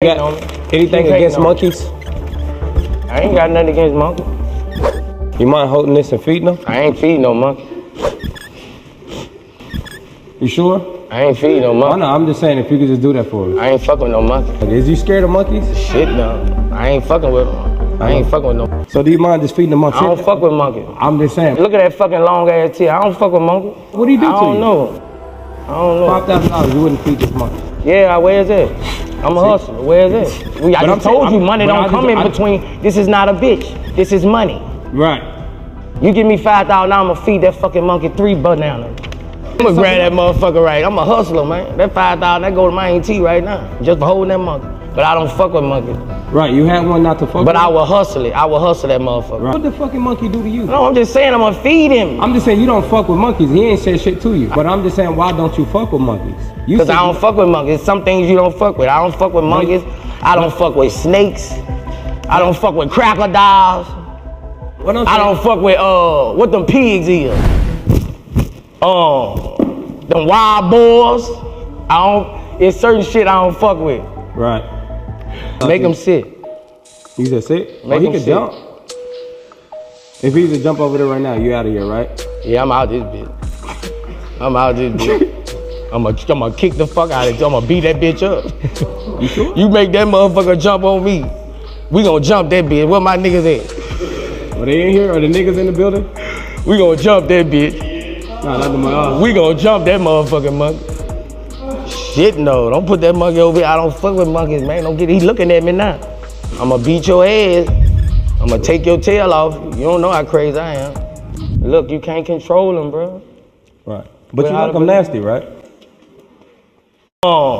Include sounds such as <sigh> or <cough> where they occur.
Got anything against monkeys? I ain't got nothing against monkeys. You mind holding this and feeding them? I ain't feeding no monkey. You sure? I ain't feeding no I monkey. know. I'm just saying if you could just do that for us. I ain't fucking with no monkey. Like, is you scared of monkeys? Shit no. I ain't fucking with them. I ain't uh-huh. fucking with no. So do you mind just feeding the monkey? I don't fuck with monkey. I'm just saying. Look at that fucking long ass teeth. I don't fuck with monkey. What do you do I to you? I don't know. I don't know. Five thousand dollars, you wouldn't feed this monkey. Yeah, where's it? I'm a hustler. Where's it? We, I But I'm just told saying- you money don't come in I- between. This is not a bitch. This is money. Right. You give me five thousand, I'm gonna feed that fucking monkey three bananas. I'm gonna grab that motherfucker right. I'm a hustler, man. That five thousand, that go to my AT right now, just for holding that monkey. But I don't fuck with monkeys. Right. You had one not to fuck But with? I will hustle it. I will hustle that motherfucker. Right. What the fucking monkey do to you? No, I'm just saying I'm gonna feed him. I'm just saying you don't fuck with monkeys. He ain't said shit to you. But I'm just saying why don't you fuck with monkeys? Cause I don't fuck with monkeys. Some things you don't fuck with. I don't fuck with monkeys. I don't fuck with snakes. I don't fuck with crocodiles. I don't fuck with uh what them pigs is. Um, them wild boys. I don't. It's certain shit I don't fuck with. Right. Make them sit. You just sit? Oh, make oh, he him can sit. jump. If he was to jump over there right now, you out of here, right? Yeah, I'm out this bitch. I'm out this bitch. <laughs> I'm gonna, I'm gonna kick the fuck out of it. I'm gonna beat that bitch up. You sure? You make that motherfucker jump on me. We gonna jump that bitch. Where my niggas at? Are they in here? Are the niggas in the building? We gonna jump that bitch. Nah, not the my uh, We gonna jump that motherfucking monkey. Shit no, don't put that monkey over here. I don't fuck with monkeys, man. Don't get he looking at me now. I'ma beat your ass. I'ma take your tail off. You don't know how crazy I am. Look, you can't control him, bro. Right. But Well, you how like to them believe- nasty, right? Oh,